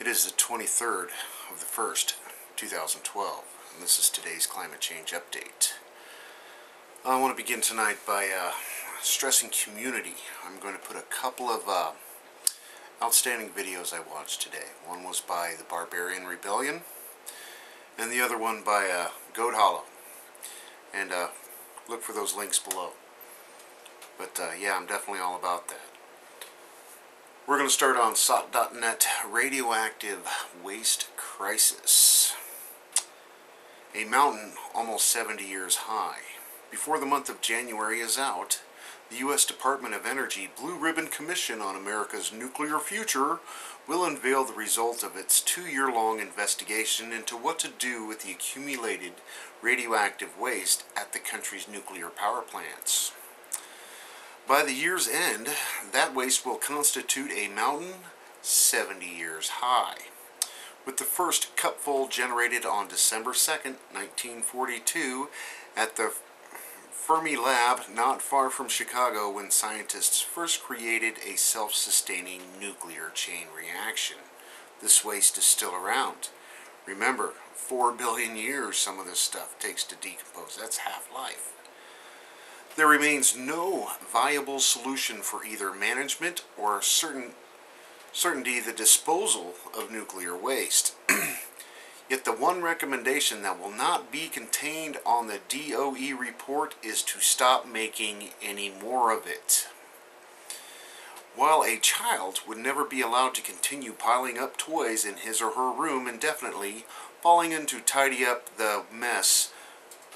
It is the 23rd of the 1st, 2012, and this is today's climate change update. I want to begin tonight by uh, stressing community. I'm going to put a couple of uh, outstanding videos I watched today. One was by the Barbarian Rebellion, and the other one by uh, Goat Hollow. And uh, look for those links below. But uh, yeah, I'm definitely all about that. We're going to start on SOTT.net Radioactive Waste Crisis. A mountain almost 70 years high. Before the month of January is out, the U.S. Department of Energy Blue Ribbon Commission on America's Nuclear Future will unveil the result of its two-year-long investigation into what to do with the accumulated radioactive waste at the country's nuclear power plants. By the year's end, that waste will constitute a mountain 70 years high. With the first cupful generated on December 2, 1942, at the Fermi Lab not far from Chicago when scientists first created a self-sustaining nuclear chain reaction. This waste is still around. Remember, 4 billion years some of this stuff takes to decompose. That's half-life. There remains no viable solution for either management or certain, certainty the disposal of nuclear waste. Yet the one recommendation that will not be contained on the DOE report is to stop making any more of it. While a child would never be allowed to continue piling up toys in his or her room indefinitely, falling in to tidy up the mess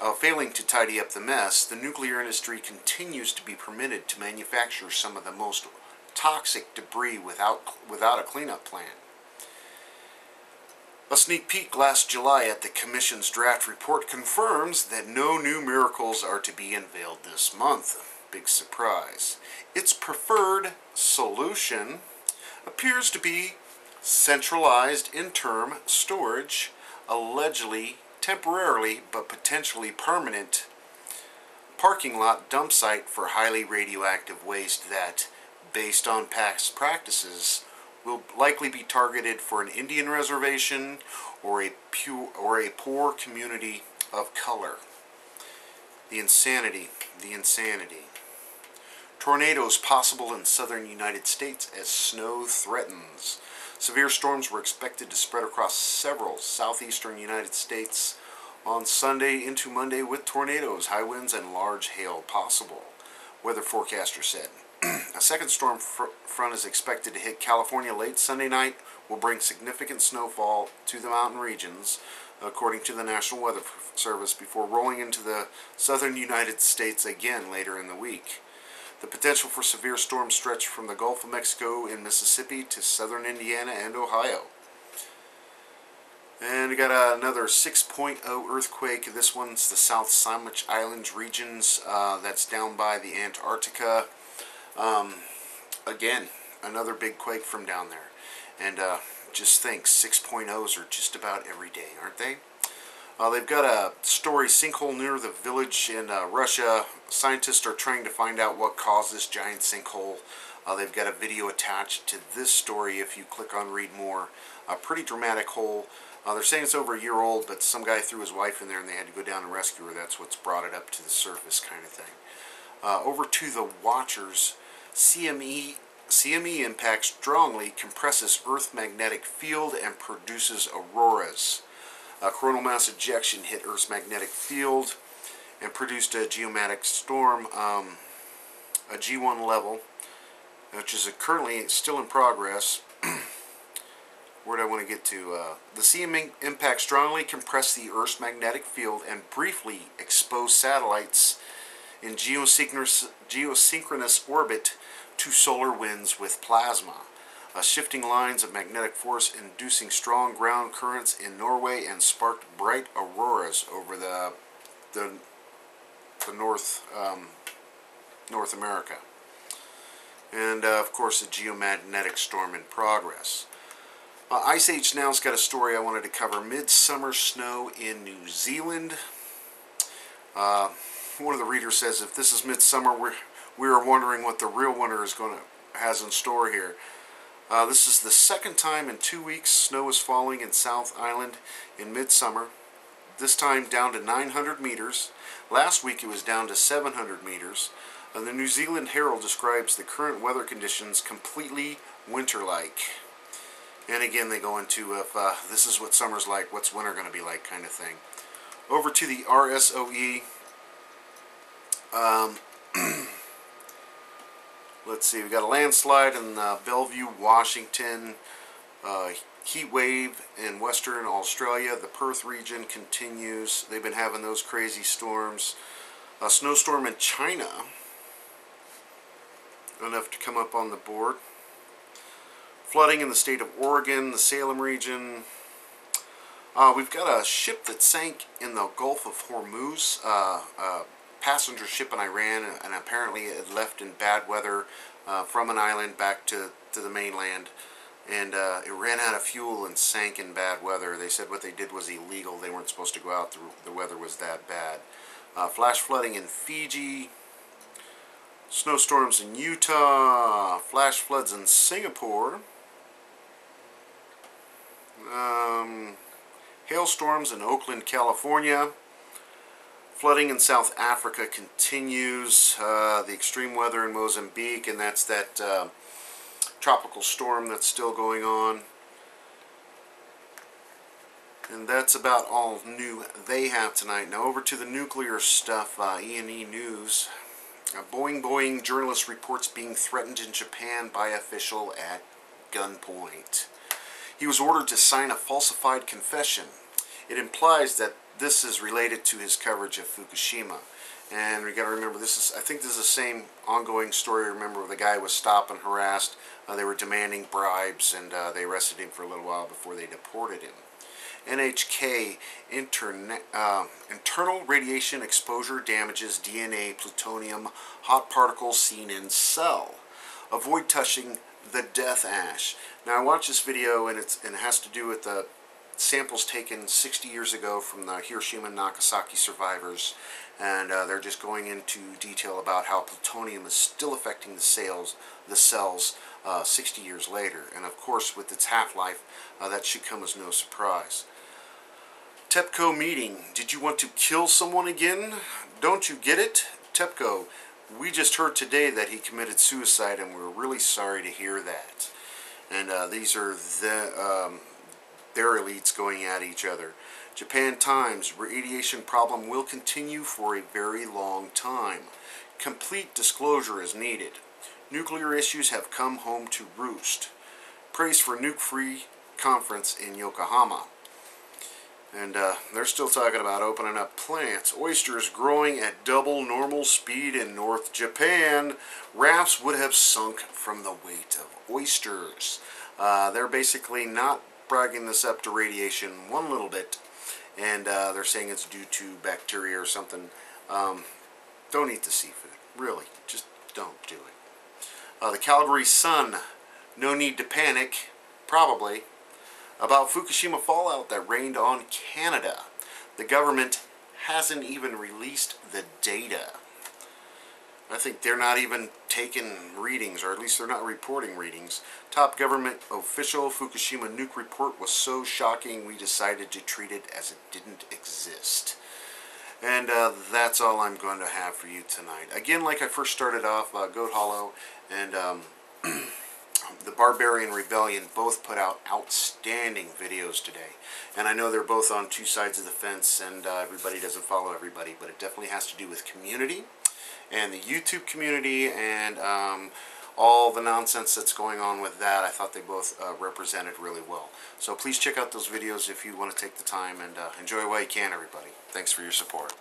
uh, failing to tidy up the mess, the nuclear industry continues to be permitted to manufacture some of the most toxic debris without, without a cleanup plan. A sneak peek last July at the Commission's draft report confirms that no new miracles are to be unveiled this month. Big surprise. Its preferred solution appears to be centralized interim storage, allegedly temporarily but potentially permanent parking lot dump site for highly radioactive waste that, based on past practices, will likely be targeted for an Indian reservation or a, pure, or a poor community of color. The insanity, the insanity. Tornadoes possible in southern United States as snow threatens. Severe storms were expected to spread across several southeastern United States on Sunday into Monday with tornadoes, high winds, and large hail possible, weather forecaster said. A second storm fr front is expected to hit California late Sunday night, will bring significant snowfall to the mountain regions, according to the National Weather Service, before rolling into the southern United States again later in the week. The potential for severe storms stretch from the Gulf of Mexico in Mississippi to southern Indiana and Ohio. And we got another 6.0 earthquake. This one's the South Sandwich Islands regions. Uh, that's down by the Antarctica. Um, again, another big quake from down there. And uh, just think, 6.0s are just about every day, aren't they? Uh, they've got a story sinkhole near the village in uh, Russia. Scientists are trying to find out what caused this giant sinkhole. Uh, they've got a video attached to this story if you click on read more. A pretty dramatic hole. Uh, they're saying it's over a year old, but some guy threw his wife in there and they had to go down and rescue her. That's what's brought it up to the surface kind of thing. Uh, over to the watchers. CME CME impact strongly compresses Earth magnetic field and produces auroras. Uh, coronal mass ejection hit Earth's magnetic field and produced a geomatic storm, um, a G1 level, which is currently still in progress. Where do I want to get to? Uh, the CM impact strongly compressed the Earth's magnetic field and briefly exposed satellites in geosynchronous, geosynchronous orbit to solar winds with plasma uh, shifting lines of magnetic force inducing strong ground currents in Norway and sparked bright auroras over the the, the North um, North America. And uh, of course, a geomagnetic storm in progress. Uh, Ice Age Now's got a story I wanted to cover. Midsummer snow in New Zealand. Uh, one of the readers says, if this is midsummer, we're, we are wondering what the real winter is going to has in store here. Uh, this is the second time in two weeks snow is falling in South Island in midsummer. This time down to 900 meters. Last week it was down to 700 meters. And the New Zealand Herald describes the current weather conditions completely winter-like. And again, they go into if uh, this is what summer's like, what's winter going to be like, kind of thing. Over to the RSOE. Um, let's see, we got a landslide in uh, Bellevue, Washington. Uh, heat wave in western Australia. The Perth region continues. They've been having those crazy storms. A snowstorm in China. Enough to come up on the board. Flooding in the state of Oregon, the Salem region. Uh, we've got a ship that sank in the Gulf of Hormuz. Passenger ship in Iran, and apparently it left in bad weather uh, from an island back to, to the mainland. And uh, it ran out of fuel and sank in bad weather. They said what they did was illegal. They weren't supposed to go out. The, the weather was that bad. Uh, flash flooding in Fiji. Snowstorms in Utah. Flash floods in Singapore. Um, hailstorms in Oakland, California. Flooding in South Africa continues. Uh, the extreme weather in Mozambique, and that's that uh, tropical storm that's still going on. And that's about all new they have tonight. Now over to the nuclear stuff, uh, ENENews. A Boeing Boeing journalist reports being threatened in Japan by official at gunpoint. He was ordered to sign a falsified confession. It implies that this is related to his coverage of Fukushima. And we got to remember, this is I think this is the same ongoing story. Remember, the guy was stopped and harassed. Uh, they were demanding bribes, and uh, they arrested him for a little while before they deported him. NHK interne, uh, internal radiation exposure damages DNA, plutonium, hot particles seen in cell. Avoid touching the death ash. Now I watched this video and, it's, and it has to do with the samples taken 60 years ago from the Hiroshima and Nagasaki survivors and uh, they're just going into detail about how plutonium is still affecting the cells, the cells uh, 60 years later and of course with its half-life uh, that should come as no surprise. TEPCO meeting. Did you want to kill someone again? Don't you get it? TEPCO, we just heard today that he committed suicide and we're really sorry to hear that. And uh, these are the um, their elites going at each other. Japan Times, radiation problem will continue for a very long time. Complete disclosure is needed. Nuclear issues have come home to roost. Praise for nuke-free conference in Yokohama. And uh, they're still talking about opening up plants. Oysters growing at double normal speed in North Japan. Rafts would have sunk from the weight of oysters. Uh, they're basically not bragging this up to radiation one little bit, and uh, they're saying it's due to bacteria or something. Um, don't eat the seafood. Really, just don't do it. Uh, the Calgary Sun, no need to panic, probably, about Fukushima fallout that rained on Canada. The government hasn't even released the data. I think they're not even taking readings, or at least they're not reporting readings. Top government official Fukushima nuke report was so shocking we decided to treat it as it didn't exist. And uh, that's all I'm going to have for you tonight. Again, like I first started off, uh, Goat Hollow and um, the Barbarian Rebellion both put out outstanding videos today. And I know they're both on two sides of the fence and uh, everybody doesn't follow everybody, but it definitely has to do with community and the YouTube community and um, all the nonsense that's going on with that. I thought they both uh, represented really well. So please check out those videos if you want to take the time and uh, enjoy while you can, everybody. Thanks for your support.